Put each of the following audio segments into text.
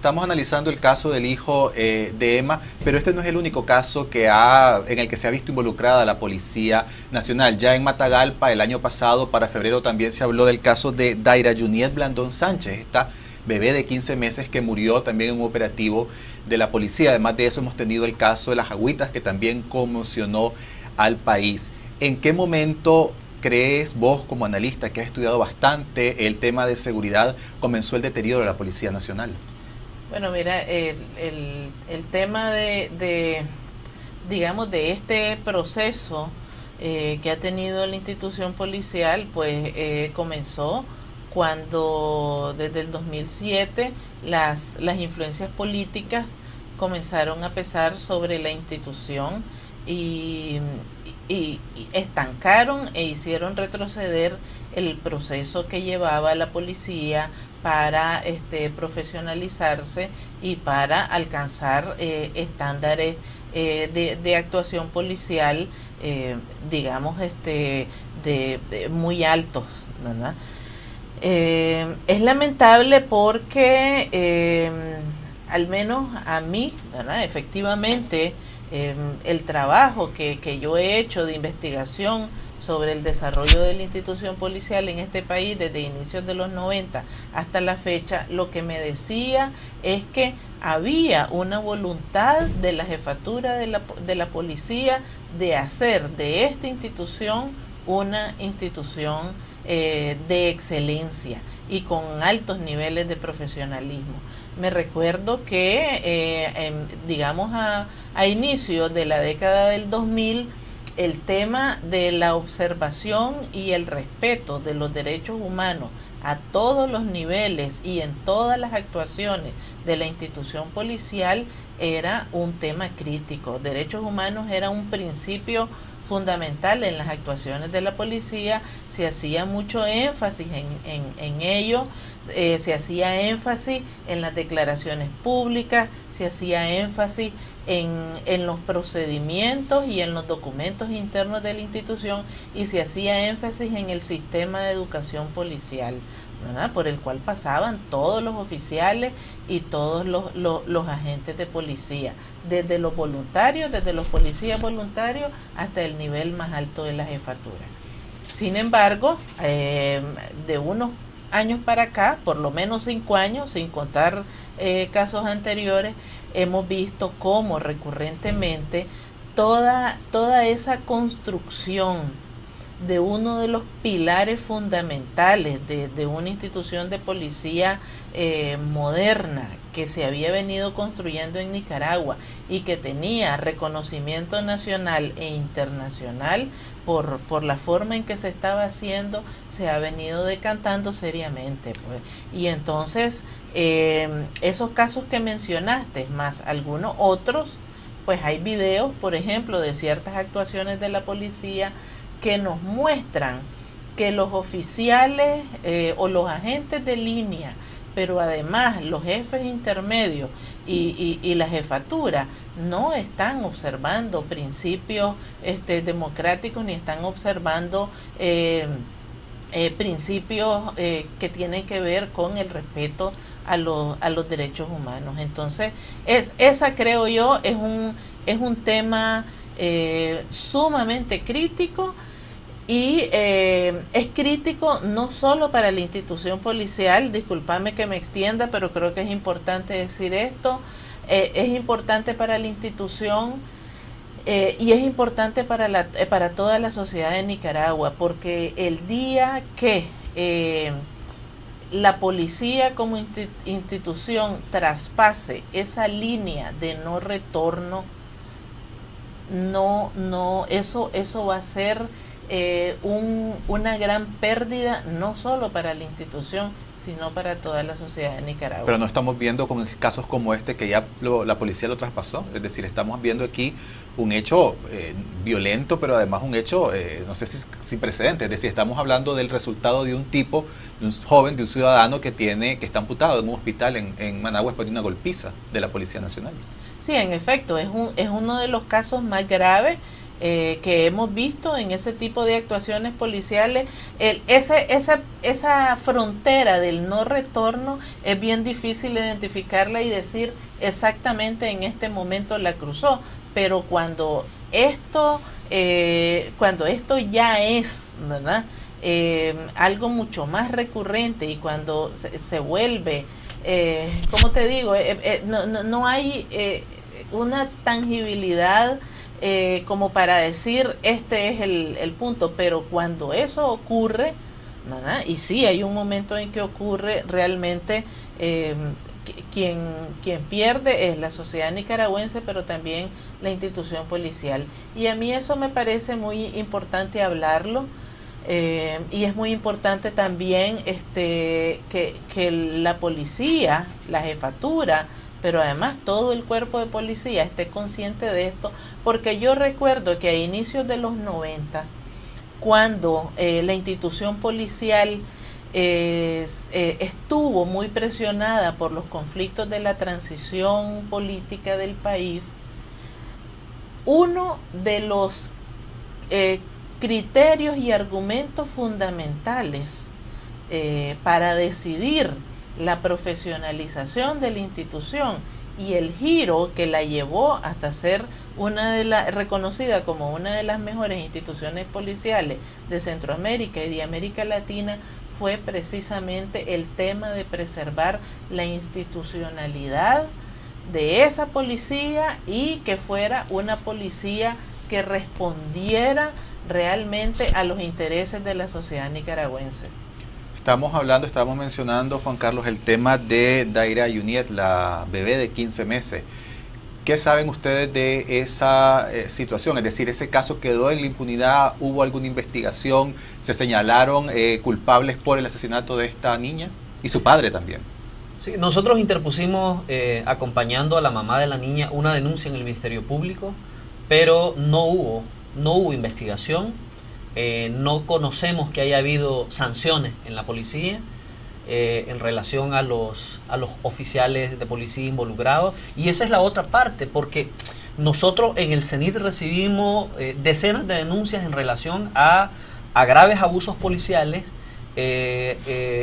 Estamos analizando el caso del hijo eh, de Emma, pero este no es el único caso que ha, en el que se ha visto involucrada la Policía Nacional. Ya en Matagalpa, el año pasado, para febrero, también se habló del caso de Daira Juniet Blandón Sánchez, esta bebé de 15 meses que murió también en un operativo de la policía. Además de eso, hemos tenido el caso de las agüitas que también conmocionó al país. ¿En qué momento crees vos como analista que has estudiado bastante el tema de seguridad comenzó el deterioro de la Policía Nacional? Bueno, mira, el, el, tema de, digamos, de este proceso eh, que ha tenido la institución policial, pues eh, comenzó cuando desde el 2007 las, las influencias políticas comenzaron a pesar sobre la institución y, y, estancaron e hicieron retroceder el proceso que llevaba la policía para este, profesionalizarse y para alcanzar eh, estándares eh, de, actuación policial, eh, digamos, este, de, muy altos, es lamentable porque, al menos a mí. Efectivamente, el trabajo que, que yo he hecho de investigación sobre el desarrollo de la institución policial en este país desde inicios de los 90 hasta la fecha, lo que me decía es que había una voluntad de la jefatura de la, de la policía de hacer de esta institución una institución eh, de excelencia y con altos niveles de profesionalismo. Me recuerdo que, eh, digamos, a, a inicios de la década del 2000, el tema de la observación y el respeto de los derechos humanos a todos los niveles y en todas las actuaciones de la institución policial era un tema crítico. Derechos humanos era un principio fundamental en las actuaciones de la policía, se hacía mucho énfasis en, ello, eh, se hacía énfasis en las declaraciones públicas, se hacía énfasis en, los procedimientos y en los documentos internos de la institución y se hacía énfasis en el sistema de educación policial, por el cual pasaban todos los oficiales y todos los, los, agentes de policía, desde los voluntarios, desde los policías voluntarios hasta el nivel más alto de la jefatura. Sin embargo, eh, de unos años para acá, por lo menos cinco años, sin contar eh, casos anteriores, hemos visto cómo recurrentemente toda, toda esa construcción de uno de los pilares fundamentales de, una institución de policía eh, moderna que se había venido construyendo en Nicaragua y que tenía reconocimiento nacional e internacional por, por la forma en que se estaba haciendo, se ha venido decantando seriamente. Pues. Y entonces, eh, esos casos que mencionaste, más algunos otros, pues hay videos, por ejemplo, de ciertas actuaciones de la policía que nos muestran que los oficiales eh, o los agentes de línea, pero además los jefes intermedios y, y, la jefatura no están observando principios este, democráticos ni están observando eh, eh, principios que tienen que ver con el respeto a los, a los derechos humanos. Entonces, es, esa creo yo es un, es un tema sumamente crítico y eh, es crítico no solo para la institución policial, discúlpame que me extienda, pero creo que es importante decir esto, eh, es importante para la institución eh, y es importante para, la, para toda la sociedad de Nicaragua, porque el día que la policía como institución traspase esa línea de no retorno, no, no, eso, eso va a ser eh, un, una gran pérdida no solo para la institución, sino para toda la sociedad de Nicaragua. Pero no estamos viendo con casos como este que ya la policía lo traspasó, es decir, estamos viendo aquí un hecho eh, violento, pero además un hecho, eh, no sé si sin precedentes, es decir, estamos hablando del resultado de un tipo, de un joven, de un ciudadano que tiene que está amputado en un hospital en, en Managua después de una golpiza de la Policía Nacional. Sí, en efecto, es, un, es uno de los casos más graves eh, que hemos visto en ese tipo de actuaciones policiales, el, ese, esa, esa frontera del no retorno es bien difícil identificarla y decir exactamente en este momento la cruzó, pero cuando esto, eh, cuando esto ya es, ¿verdad? Eh, algo mucho más recurrente y cuando se, vuelve, eh, como te digo, no, no, no, hay una tangibilidad eh, como para decir este es el, punto, pero cuando eso ocurre, y sí hay un momento en que ocurre realmente, eh, quien, quien pierde es la sociedad nicaragüense, pero también la institución policial. Y a mí eso me parece muy importante hablarlo. Eh, y es muy importante también este, que, que la policía, la jefatura, pero además todo el cuerpo de policía esté consciente de esto, porque yo recuerdo que a inicios de los 90, cuando eh, la institución policial eh, estuvo muy presionada por los conflictos de la transición política del país, uno de los eh, criterios y argumentos fundamentales para decidir la profesionalización de la institución y el giro que la llevó hasta ser una de las reconocida como una de las mejores instituciones policiales de Centroamérica y de América Latina fue precisamente el tema de preservar la institucionalidad de esa policía y que fuera una policía que respondiera realmente a los intereses de la sociedad nicaragüense. Estamos hablando, estábamos mencionando, Juan Carlos, el tema de Daira Yuniet, la bebé de 15 meses. ¿Qué saben ustedes de esa eh, situación? Es decir, ese caso quedó en la impunidad, hubo alguna investigación, se señalaron eh, culpables por el asesinato de esta niña y su padre también. Sí, nosotros interpusimos, eh, acompañando a la mamá de la niña, una denuncia en el Ministerio Público, pero no hubo, no hubo investigación, eh, no conocemos que haya habido sanciones en la policía eh, en relación a los, a los oficiales de policía involucrados. Y esa es la otra parte, porque nosotros en el CENIT recibimos eh, decenas de denuncias en relación a, a graves abusos policiales.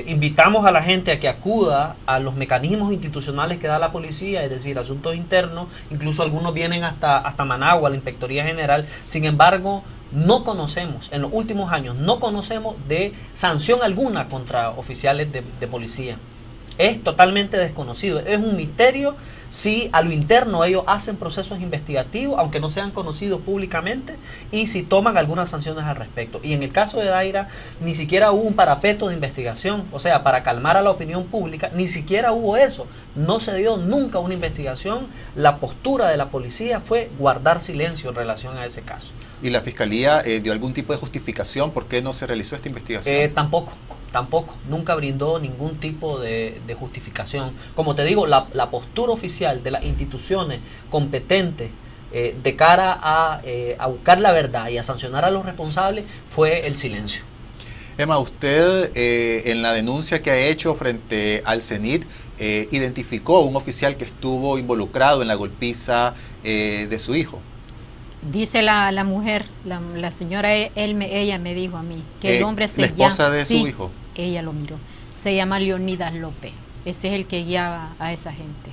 invitamos a la gente a que acuda a los mecanismos institucionales que da la policía, es decir, asuntos internos, incluso algunos vienen hasta, hasta Managua, la Inspectoría General. Sin embargo, no conocemos, en los últimos años, no conocemos de sanción alguna contra oficiales de, policía. Es totalmente desconocido. Es un misterio si a lo interno ellos hacen procesos investigativos, aunque no sean conocidos públicamente, y si toman algunas sanciones al respecto. Y en el caso de Daira, ni siquiera hubo un parapeto de investigación, o sea, para calmar a la opinión pública, ni siquiera hubo eso. No se dio nunca una investigación. La postura de la policía fue guardar silencio en relación a ese caso. ¿Y la Fiscalía eh, dio algún tipo de justificación por qué no se realizó esta investigación? Eh, tampoco, tampoco. Nunca brindó ningún tipo de, justificación. Como te digo, la, postura oficial de las instituciones competentes eh, de cara a, a, buscar la verdad y a sancionar a los responsables fue el silencio. Emma, usted en la denuncia que ha hecho frente al CENIT identificó un oficial que estuvo involucrado en la golpiza de su hijo. Dice la, la mujer, la, la señora, e, él me, ella me dijo a mí que el eh, hombre se llama... ¿La esposa de su hijo? ella lo miró. Se llama Leonidas López. Ese es el que guiaba a esa gente.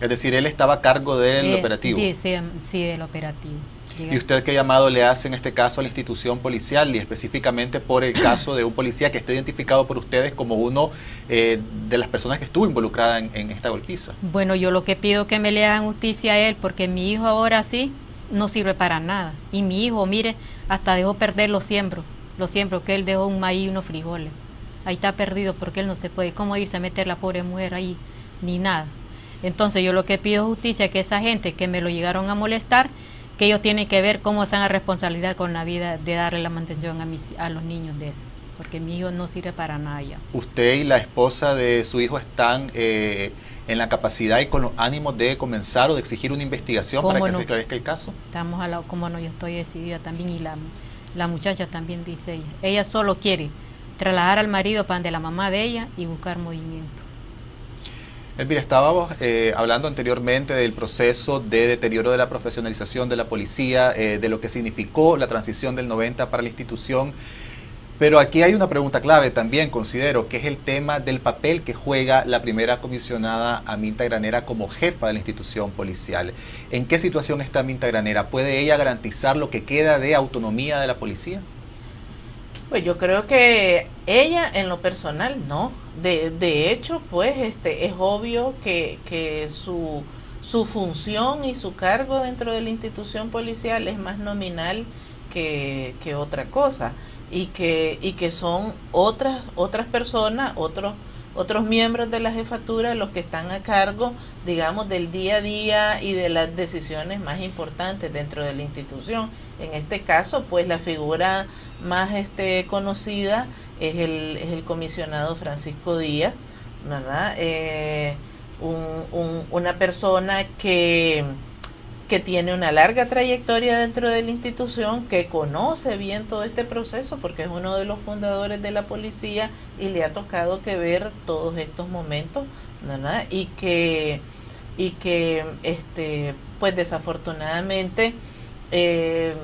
Es decir, él estaba a cargo del eh, operativo. Sí, sí, del operativo. ¿Y usted qué llamado le hace en este caso a la institución policial y específicamente por el caso de un policía que está identificado por ustedes como uno eh, de las personas que estuvo involucrada en, en, esta golpiza? Bueno, yo lo que pido que me le hagan justicia a él porque mi hijo ahora sí no sirve para nada. Y mi hijo, mire, hasta dejó perder los siembros, los siembros, que él dejó un maíz y unos frijoles. Ahí está perdido porque él no se puede. ¿Cómo irse a meter la pobre mujer ahí? Ni nada. Entonces yo lo que pido justicia que esa gente que me lo llegaron a molestar, que ellos tienen que ver cómo están a responsabilidad con la vida de darle la mantención a, mis, a los niños de él porque mi hijo no sirve para nada ya. ¿Usted y la esposa de su hijo están eh, en la capacidad y con los ánimos de comenzar o de exigir una investigación para que se esclarezca el caso? Estamos a la, como no, yo estoy decidida también y la, la muchacha también dice ella. Ella solo quiere trasladar al marido para de la mamá de ella y buscar movimiento. Elvira, estábamos eh, hablando anteriormente del proceso de deterioro de la profesionalización de la policía, eh, de lo que significó la transición del 90 para la institución. Pero aquí hay una pregunta clave también, considero, que es el tema del papel que juega la primera comisionada Aminta Granera como jefa de la institución policial. ¿En qué situación está Aminta Granera? ¿Puede ella garantizar lo que queda de autonomía de la policía? Pues yo creo que ella en lo personal no. De, de hecho, pues este es obvio que, que su, su función y su cargo dentro de la institución policial es más nominal que, que otra cosa y que, y que son otras, otras personas, otros, otros miembros de la jefatura los que están a cargo, digamos, del día a día y de las decisiones más importantes dentro de la institución. En este caso, pues la figura más este, conocida es el, es el comisionado Francisco Díaz, ¿verdad? Eh, un, una persona que que tiene una larga trayectoria dentro de la institución, que conoce bien todo este proceso porque es uno de los fundadores de la policía y le ha tocado que ver todos estos momentos, ¿verdad? Y que, y que este, pues desafortunadamente eh,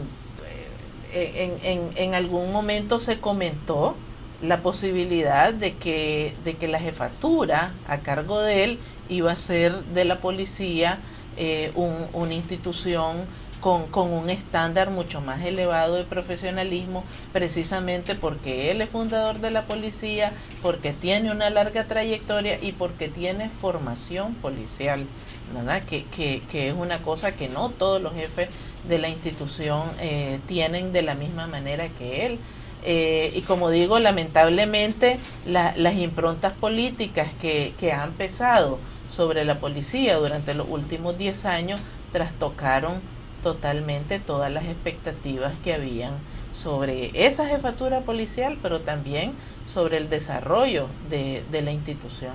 en, en, en algún momento se comentó la posibilidad de que, de que la jefatura a cargo de él iba a ser de la policía eh, un, una institución con, un estándar mucho más elevado de profesionalismo, precisamente porque él es fundador de la policía, porque tiene una larga trayectoria y porque tiene formación policial, ¿verdad? Que, es una cosa que no todos los jefes de la institución eh, tienen de la misma manera que él. Eh, y como digo, lamentablemente la, las improntas políticas que, que han pesado sobre la policía durante los últimos 10 años trastocaron totalmente todas las expectativas que habían sobre esa jefatura policial, pero también sobre el desarrollo de, de la institución.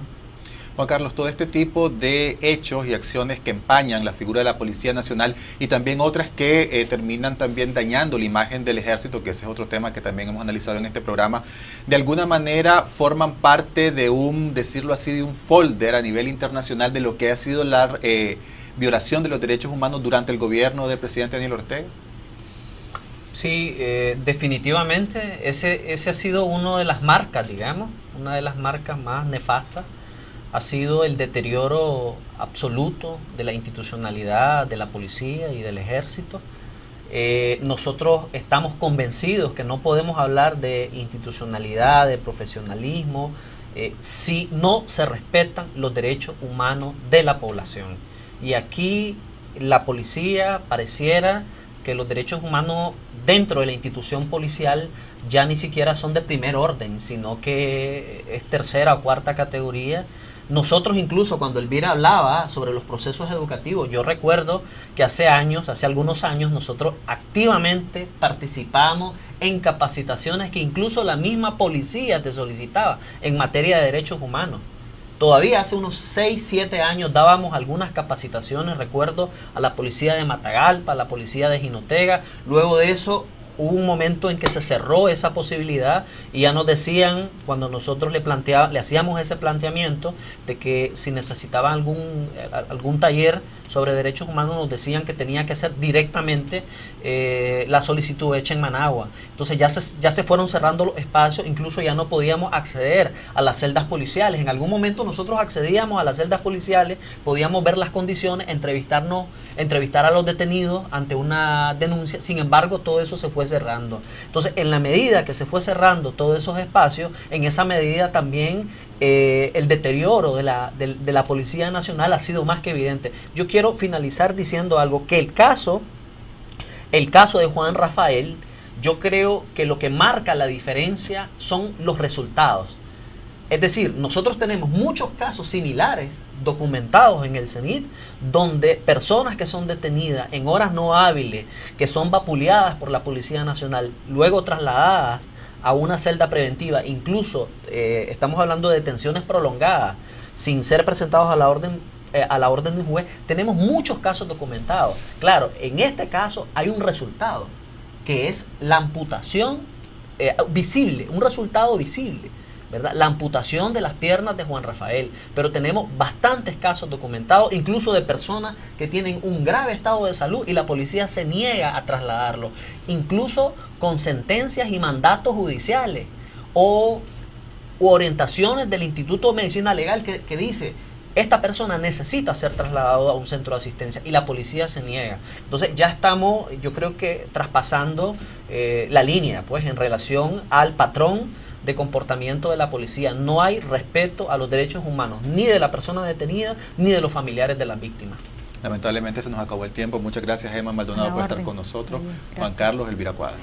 Juan Carlos, todo este tipo de hechos y acciones que empañan la figura de la Policía Nacional y también otras que eh, terminan también dañando la imagen del ejército, que ese es otro tema que también hemos analizado en este programa, de alguna manera forman parte de un, decirlo así, de un folder a nivel internacional de lo que ha sido la eh, violación de los derechos humanos durante el gobierno del presidente Daniel Ortega. Sí, eh, definitivamente ese, ese ha sido una de las marcas, digamos, una de las marcas más nefastas ha sido el deterioro absoluto de la institucionalidad de la policía y del ejército. Eh, nosotros estamos convencidos que no podemos hablar de institucionalidad, de profesionalismo, eh, si no se respetan los derechos humanos de la población. Y aquí la policía pareciera que los derechos humanos dentro de la institución policial ya ni siquiera son de primer orden, sino que es tercera o cuarta categoría nosotros incluso cuando Elvira hablaba sobre los procesos educativos, yo recuerdo que hace años, hace algunos años, nosotros activamente participamos en capacitaciones que incluso la misma policía te solicitaba en materia de derechos humanos. Todavía hace unos 6, 7 años dábamos algunas capacitaciones, recuerdo, a la policía de Matagalpa, a la policía de Jinotega. Luego de eso hubo un momento en que se cerró esa posibilidad y ya nos decían, cuando nosotros le, planteaba, le hacíamos ese planteamiento, de que si necesitaban algún, algún taller sobre derechos humanos nos decían que tenía que ser directamente eh, la solicitud hecha en Managua. Entonces ya se, ya se fueron cerrando los espacios, incluso ya no podíamos acceder a las celdas policiales. En algún momento nosotros accedíamos a las celdas policiales, podíamos ver las condiciones, entrevistarnos, entrevistar a los detenidos ante una denuncia. Sin embargo, todo eso se fue cerrando. Entonces, en la medida que se fue cerrando todos esos espacios, en esa medida también eh, el deterioro de la, de, de la Policía Nacional ha sido más que evidente. Yo quiero finalizar diciendo algo, que el caso, el caso de Juan Rafael, yo creo que lo que marca la diferencia son los resultados. Es decir, nosotros tenemos muchos casos similares documentados en el CENIT, donde personas que son detenidas en horas no hábiles, que son vapuleadas por la Policía Nacional, luego trasladadas a una celda preventiva, incluso eh, estamos hablando de detenciones prolongadas, sin ser presentados a la orden eh, a la orden de un juez, tenemos muchos casos documentados. Claro, en este caso hay un resultado, que es la amputación eh, visible, un resultado visible. La amputación de las piernas de Juan Rafael. Pero tenemos bastantes casos documentados, incluso de personas que tienen un grave estado de salud y la policía se niega a trasladarlo, incluso con sentencias y mandatos judiciales o orientaciones del Instituto de Medicina Legal que, que dice esta persona necesita ser trasladado a un centro de asistencia y la policía se niega. Entonces ya estamos, yo creo que traspasando eh, la línea, pues en relación al patrón de comportamiento de la policía. No hay respeto a los derechos humanos, ni de la persona detenida, ni de los familiares de las víctimas. Lamentablemente se nos acabó el tiempo. Muchas gracias, Emma Maldonado, por estar con nosotros. Juan Carlos Elvira Cuadra.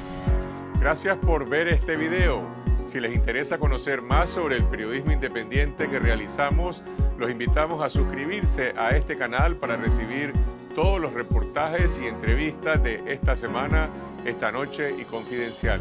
Gracias por ver este video. Si les interesa conocer más sobre el periodismo independiente que realizamos, los invitamos a suscribirse a este canal para recibir todos los reportajes y entrevistas de esta semana, esta noche y confidencial.